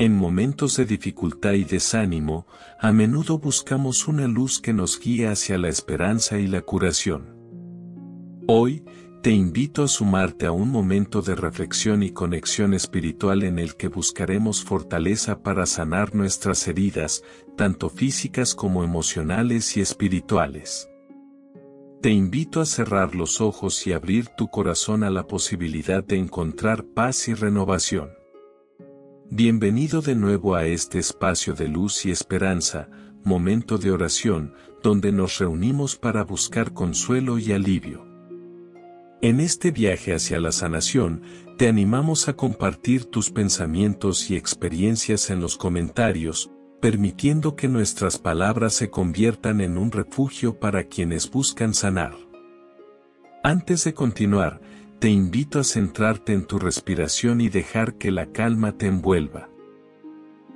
En momentos de dificultad y desánimo, a menudo buscamos una luz que nos guíe hacia la esperanza y la curación. Hoy, te invito a sumarte a un momento de reflexión y conexión espiritual en el que buscaremos fortaleza para sanar nuestras heridas, tanto físicas como emocionales y espirituales. Te invito a cerrar los ojos y abrir tu corazón a la posibilidad de encontrar paz y renovación. Bienvenido de nuevo a este espacio de luz y esperanza, momento de oración, donde nos reunimos para buscar consuelo y alivio. En este viaje hacia la sanación, te animamos a compartir tus pensamientos y experiencias en los comentarios, permitiendo que nuestras palabras se conviertan en un refugio para quienes buscan sanar. Antes de continuar, te invito a centrarte en tu respiración y dejar que la calma te envuelva.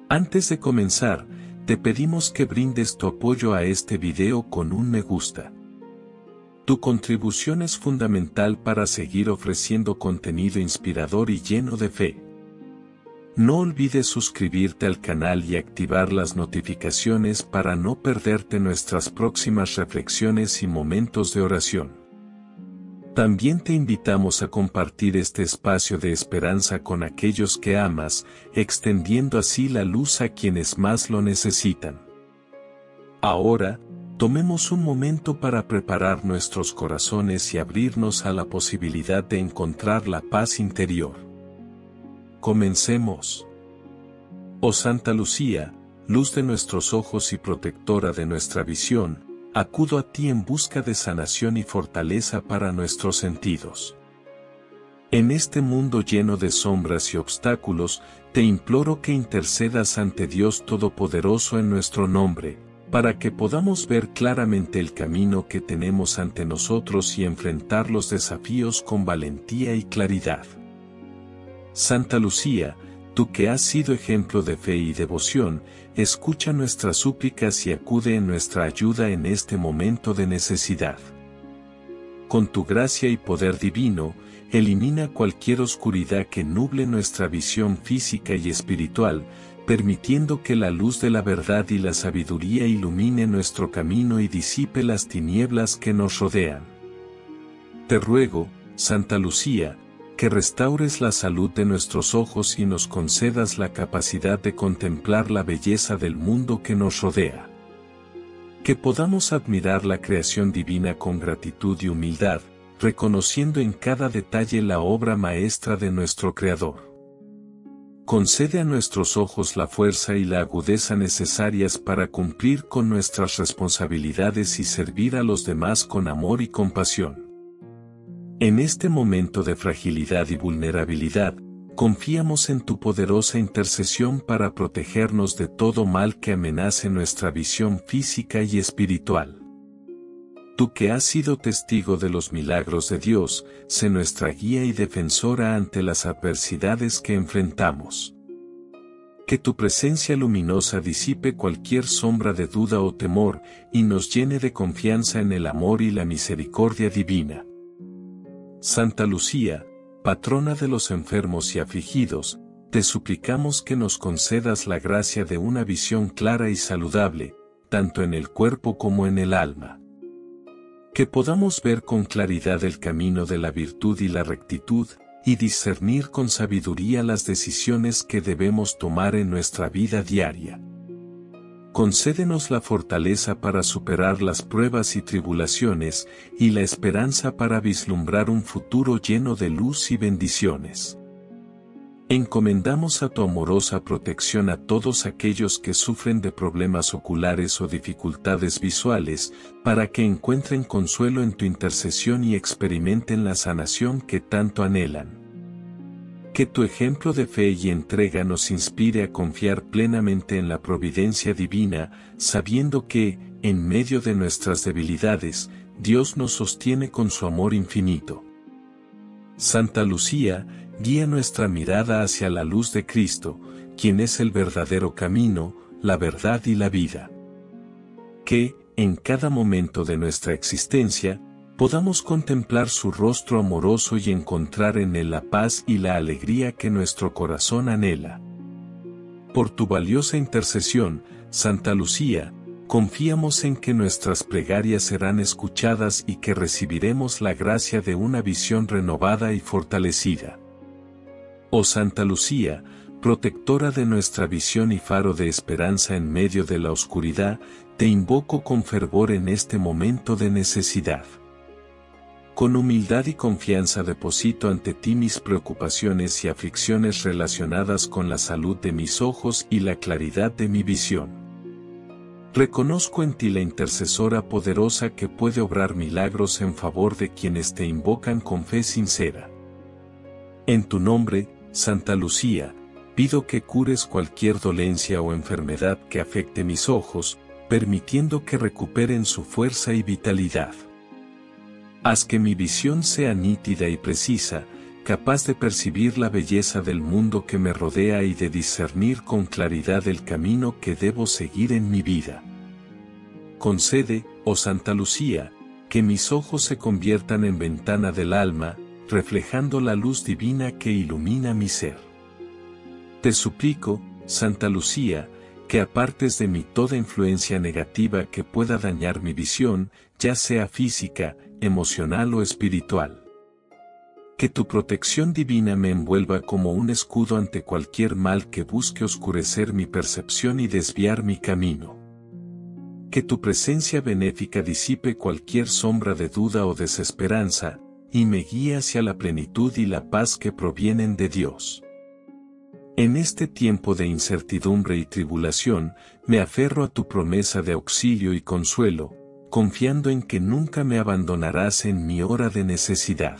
Antes de comenzar, te pedimos que brindes tu apoyo a este video con un me gusta. Tu contribución es fundamental para seguir ofreciendo contenido inspirador y lleno de fe. No olvides suscribirte al canal y activar las notificaciones para no perderte nuestras próximas reflexiones y momentos de oración. También te invitamos a compartir este espacio de esperanza con aquellos que amas, extendiendo así la luz a quienes más lo necesitan. Ahora, tomemos un momento para preparar nuestros corazones y abrirnos a la posibilidad de encontrar la paz interior. Comencemos. Oh Santa Lucía, luz de nuestros ojos y protectora de nuestra visión, acudo a ti en busca de sanación y fortaleza para nuestros sentidos. En este mundo lleno de sombras y obstáculos, te imploro que intercedas ante Dios Todopoderoso en nuestro nombre, para que podamos ver claramente el camino que tenemos ante nosotros y enfrentar los desafíos con valentía y claridad. Santa Lucía, tú que has sido ejemplo de fe y devoción, escucha nuestras súplicas y acude en nuestra ayuda en este momento de necesidad. Con tu gracia y poder divino, elimina cualquier oscuridad que nuble nuestra visión física y espiritual, permitiendo que la luz de la verdad y la sabiduría ilumine nuestro camino y disipe las tinieblas que nos rodean. Te ruego, Santa Lucía, que restaures la salud de nuestros ojos y nos concedas la capacidad de contemplar la belleza del mundo que nos rodea. Que podamos admirar la creación divina con gratitud y humildad, reconociendo en cada detalle la obra maestra de nuestro Creador. Concede a nuestros ojos la fuerza y la agudeza necesarias para cumplir con nuestras responsabilidades y servir a los demás con amor y compasión. En este momento de fragilidad y vulnerabilidad, confiamos en tu poderosa intercesión para protegernos de todo mal que amenace nuestra visión física y espiritual. Tú que has sido testigo de los milagros de Dios, sé nuestra guía y defensora ante las adversidades que enfrentamos. Que tu presencia luminosa disipe cualquier sombra de duda o temor y nos llene de confianza en el amor y la misericordia divina. Santa Lucía, patrona de los enfermos y afligidos, te suplicamos que nos concedas la gracia de una visión clara y saludable, tanto en el cuerpo como en el alma. Que podamos ver con claridad el camino de la virtud y la rectitud, y discernir con sabiduría las decisiones que debemos tomar en nuestra vida diaria concédenos la fortaleza para superar las pruebas y tribulaciones, y la esperanza para vislumbrar un futuro lleno de luz y bendiciones. Encomendamos a tu amorosa protección a todos aquellos que sufren de problemas oculares o dificultades visuales, para que encuentren consuelo en tu intercesión y experimenten la sanación que tanto anhelan. Que tu ejemplo de fe y entrega nos inspire a confiar plenamente en la providencia divina, sabiendo que, en medio de nuestras debilidades, Dios nos sostiene con su amor infinito. Santa Lucía, guía nuestra mirada hacia la luz de Cristo, quien es el verdadero camino, la verdad y la vida. Que, en cada momento de nuestra existencia, podamos contemplar su rostro amoroso y encontrar en él la paz y la alegría que nuestro corazón anhela. Por tu valiosa intercesión, Santa Lucía, confiamos en que nuestras plegarias serán escuchadas y que recibiremos la gracia de una visión renovada y fortalecida. Oh Santa Lucía, protectora de nuestra visión y faro de esperanza en medio de la oscuridad, te invoco con fervor en este momento de necesidad. Con humildad y confianza deposito ante ti mis preocupaciones y aflicciones relacionadas con la salud de mis ojos y la claridad de mi visión. Reconozco en ti la intercesora poderosa que puede obrar milagros en favor de quienes te invocan con fe sincera. En tu nombre, Santa Lucía, pido que cures cualquier dolencia o enfermedad que afecte mis ojos, permitiendo que recuperen su fuerza y vitalidad. Haz que mi visión sea nítida y precisa, capaz de percibir la belleza del mundo que me rodea y de discernir con claridad el camino que debo seguir en mi vida. Concede, oh Santa Lucía, que mis ojos se conviertan en ventana del alma, reflejando la luz divina que ilumina mi ser. Te suplico, Santa Lucía, que apartes de mí toda influencia negativa que pueda dañar mi visión, ya sea física, emocional o espiritual. Que tu protección divina me envuelva como un escudo ante cualquier mal que busque oscurecer mi percepción y desviar mi camino. Que tu presencia benéfica disipe cualquier sombra de duda o desesperanza, y me guíe hacia la plenitud y la paz que provienen de Dios. En este tiempo de incertidumbre y tribulación, me aferro a tu promesa de auxilio y consuelo, confiando en que nunca me abandonarás en mi hora de necesidad.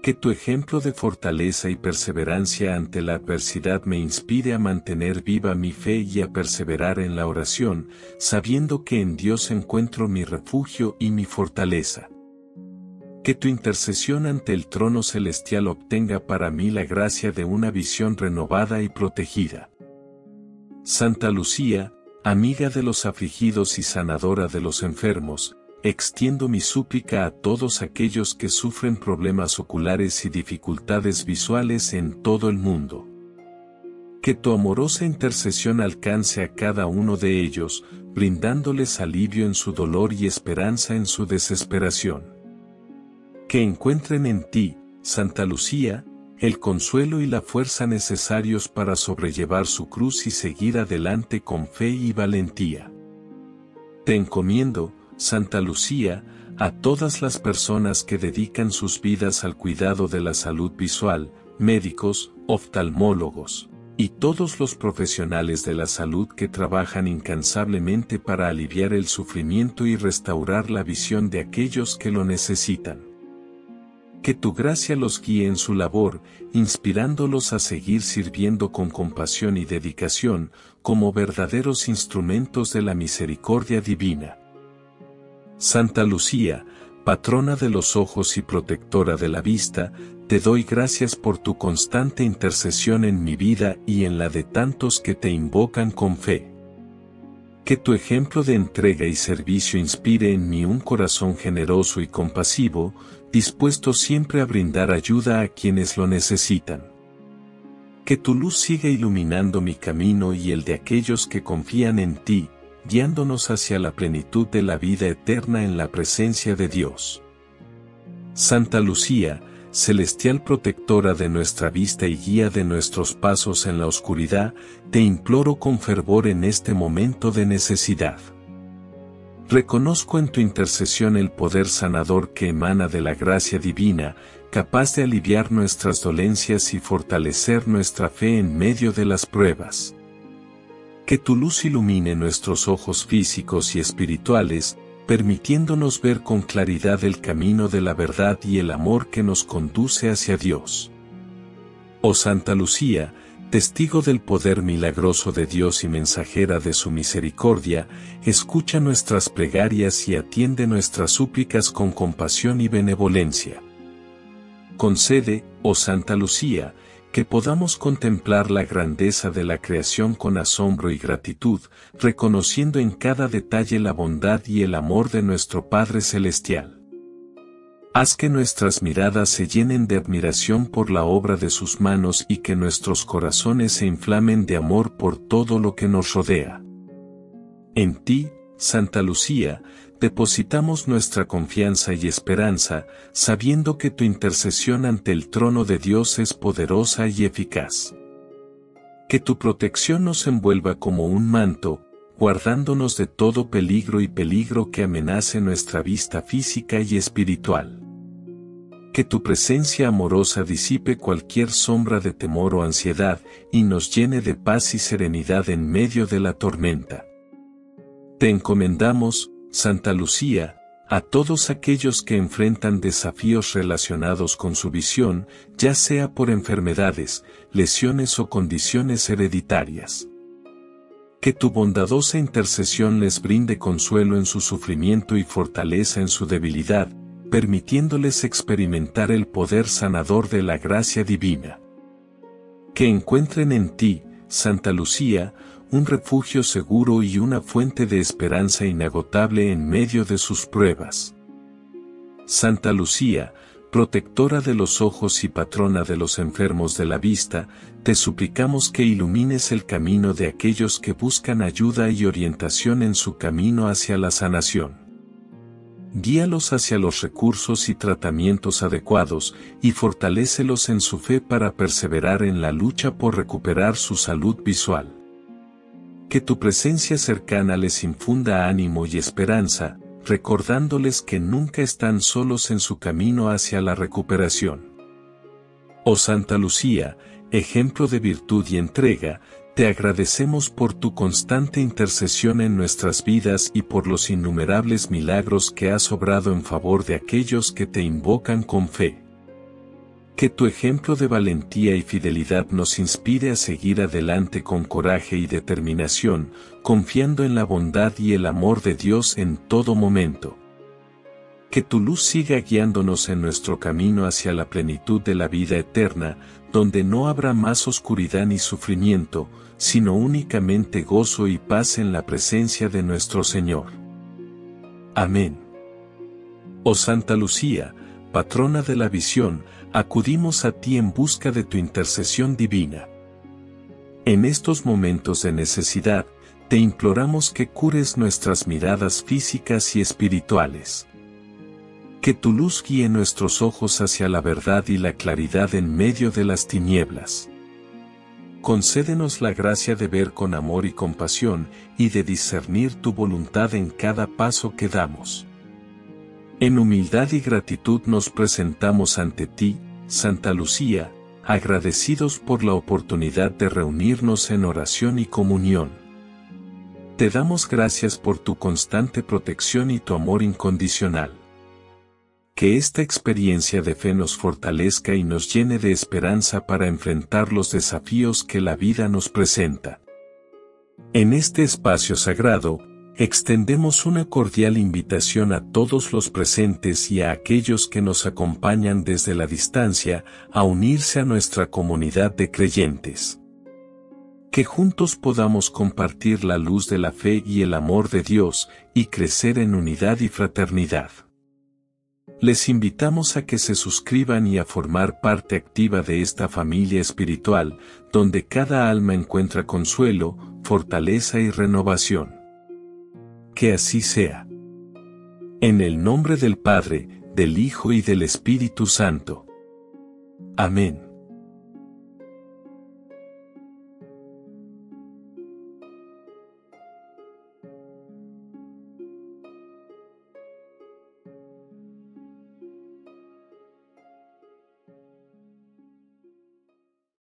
Que tu ejemplo de fortaleza y perseverancia ante la adversidad me inspire a mantener viva mi fe y a perseverar en la oración, sabiendo que en Dios encuentro mi refugio y mi fortaleza que tu intercesión ante el trono celestial obtenga para mí la gracia de una visión renovada y protegida. Santa Lucía, amiga de los afligidos y sanadora de los enfermos, extiendo mi súplica a todos aquellos que sufren problemas oculares y dificultades visuales en todo el mundo. Que tu amorosa intercesión alcance a cada uno de ellos, brindándoles alivio en su dolor y esperanza en su desesperación que encuentren en ti, Santa Lucía, el consuelo y la fuerza necesarios para sobrellevar su cruz y seguir adelante con fe y valentía. Te encomiendo, Santa Lucía, a todas las personas que dedican sus vidas al cuidado de la salud visual, médicos, oftalmólogos, y todos los profesionales de la salud que trabajan incansablemente para aliviar el sufrimiento y restaurar la visión de aquellos que lo necesitan que tu gracia los guíe en su labor, inspirándolos a seguir sirviendo con compasión y dedicación, como verdaderos instrumentos de la misericordia divina. Santa Lucía, patrona de los ojos y protectora de la vista, te doy gracias por tu constante intercesión en mi vida y en la de tantos que te invocan con fe. Que tu ejemplo de entrega y servicio inspire en mí un corazón generoso y compasivo, dispuesto siempre a brindar ayuda a quienes lo necesitan. Que tu luz siga iluminando mi camino y el de aquellos que confían en ti, guiándonos hacia la plenitud de la vida eterna en la presencia de Dios. Santa Lucía, celestial protectora de nuestra vista y guía de nuestros pasos en la oscuridad, te imploro con fervor en este momento de necesidad. Reconozco en tu intercesión el poder sanador que emana de la gracia divina, capaz de aliviar nuestras dolencias y fortalecer nuestra fe en medio de las pruebas. Que tu luz ilumine nuestros ojos físicos y espirituales, permitiéndonos ver con claridad el camino de la verdad y el amor que nos conduce hacia Dios. Oh Santa Lucía, testigo del poder milagroso de Dios y mensajera de su misericordia, escucha nuestras plegarias y atiende nuestras súplicas con compasión y benevolencia. Concede, oh Santa Lucía, que podamos contemplar la grandeza de la creación con asombro y gratitud, reconociendo en cada detalle la bondad y el amor de nuestro Padre Celestial. Haz que nuestras miradas se llenen de admiración por la obra de sus manos y que nuestros corazones se inflamen de amor por todo lo que nos rodea. En ti, Santa Lucía, depositamos nuestra confianza y esperanza, sabiendo que tu intercesión ante el trono de Dios es poderosa y eficaz. Que tu protección nos envuelva como un manto, guardándonos de todo peligro y peligro que amenace nuestra vista física y espiritual que tu presencia amorosa disipe cualquier sombra de temor o ansiedad y nos llene de paz y serenidad en medio de la tormenta. Te encomendamos, Santa Lucía, a todos aquellos que enfrentan desafíos relacionados con su visión, ya sea por enfermedades, lesiones o condiciones hereditarias. Que tu bondadosa intercesión les brinde consuelo en su sufrimiento y fortaleza en su debilidad, permitiéndoles experimentar el poder sanador de la gracia divina. Que encuentren en ti, Santa Lucía, un refugio seguro y una fuente de esperanza inagotable en medio de sus pruebas. Santa Lucía, protectora de los ojos y patrona de los enfermos de la vista, te suplicamos que ilumines el camino de aquellos que buscan ayuda y orientación en su camino hacia la sanación guíalos hacia los recursos y tratamientos adecuados y fortalécelos en su fe para perseverar en la lucha por recuperar su salud visual. Que tu presencia cercana les infunda ánimo y esperanza, recordándoles que nunca están solos en su camino hacia la recuperación. Oh Santa Lucía, ejemplo de virtud y entrega, te agradecemos por tu constante intercesión en nuestras vidas y por los innumerables milagros que has obrado en favor de aquellos que te invocan con fe. Que tu ejemplo de valentía y fidelidad nos inspire a seguir adelante con coraje y determinación, confiando en la bondad y el amor de Dios en todo momento. Que tu luz siga guiándonos en nuestro camino hacia la plenitud de la vida eterna, donde no habrá más oscuridad ni sufrimiento, sino únicamente gozo y paz en la presencia de nuestro Señor. Amén. Oh Santa Lucía, patrona de la visión, acudimos a ti en busca de tu intercesión divina. En estos momentos de necesidad, te imploramos que cures nuestras miradas físicas y espirituales. Que tu luz guíe nuestros ojos hacia la verdad y la claridad en medio de las tinieblas concédenos la gracia de ver con amor y compasión, y de discernir tu voluntad en cada paso que damos. En humildad y gratitud nos presentamos ante ti, Santa Lucía, agradecidos por la oportunidad de reunirnos en oración y comunión. Te damos gracias por tu constante protección y tu amor incondicional que esta experiencia de fe nos fortalezca y nos llene de esperanza para enfrentar los desafíos que la vida nos presenta. En este espacio sagrado, extendemos una cordial invitación a todos los presentes y a aquellos que nos acompañan desde la distancia a unirse a nuestra comunidad de creyentes. Que juntos podamos compartir la luz de la fe y el amor de Dios y crecer en unidad y fraternidad. Les invitamos a que se suscriban y a formar parte activa de esta familia espiritual, donde cada alma encuentra consuelo, fortaleza y renovación. Que así sea. En el nombre del Padre, del Hijo y del Espíritu Santo. Amén.